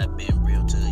that been real to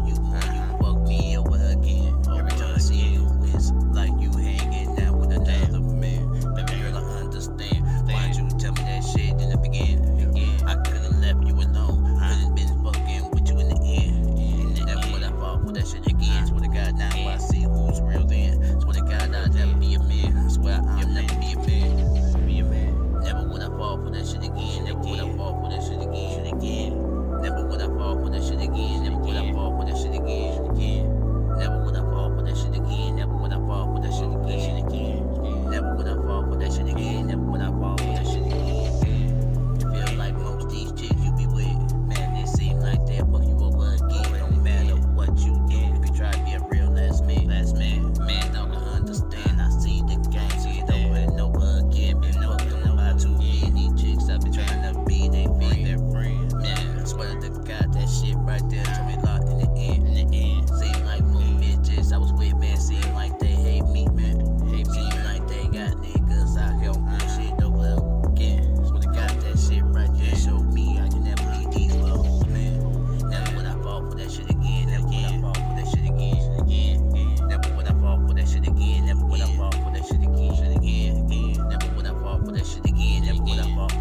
我的